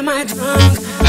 Am I drunk?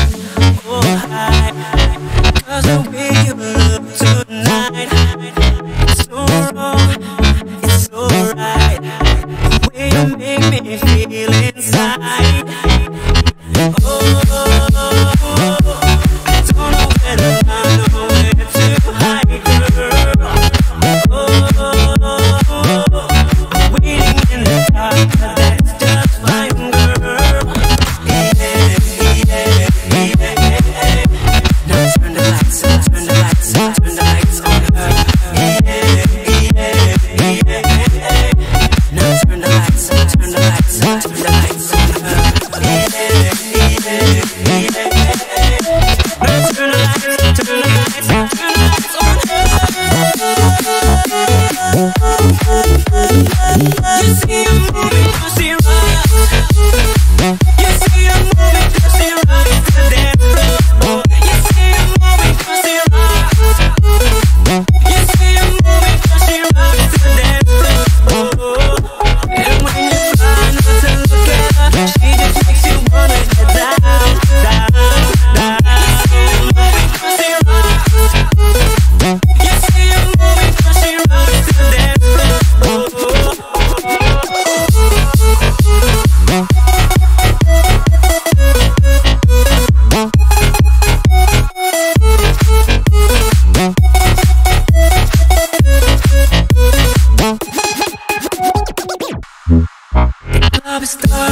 stuck,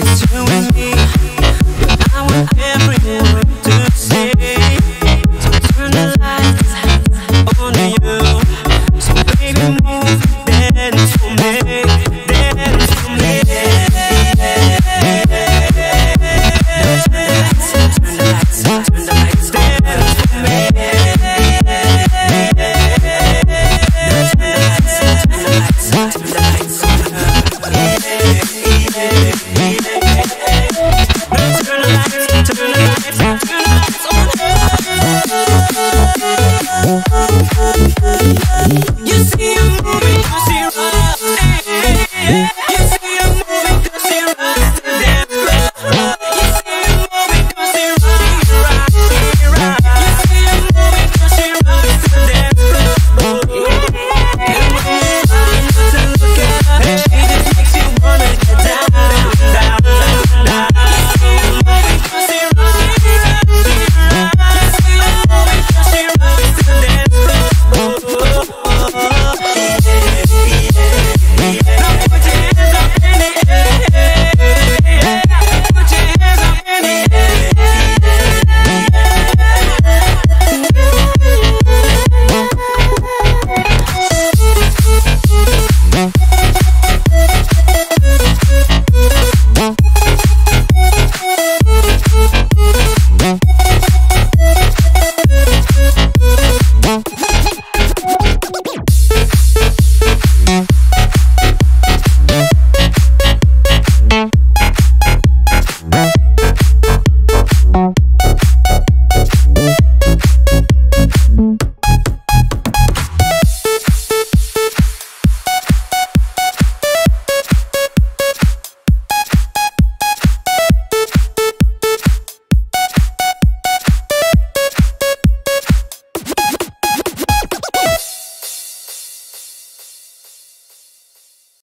it's you and me, but I want everyone.